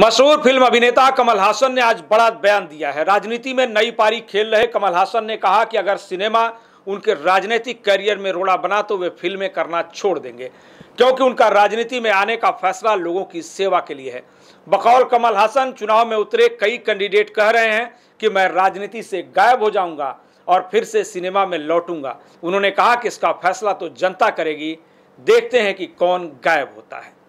मशहूर फ़िल्म अभिनेता कमल हासन ने आज बड़ा बयान दिया है। राजनीति में नई पारी खेल रहे कमल हासन ने कहा कि अगर सिनेमा उनके राजनीतिक करियर में रोड़ा बना तो वे फ़िल्में करना छोड़ देंगे, क्योंकि उनका राजनीति में आने का फैसला लोगों की सेवा के लिए है। बकौल कमल हासन चुनाव में उतरे, कई कैंडिडेट कह रहे हैं कि मैं राजनीति से गायब हो जाऊँगा और फिर से सिनेमा में लौटूँगा। उन्होंने कहा कि इसका फैसला तो जनता करेगी, देखते हैं कि कौन गायब होता है।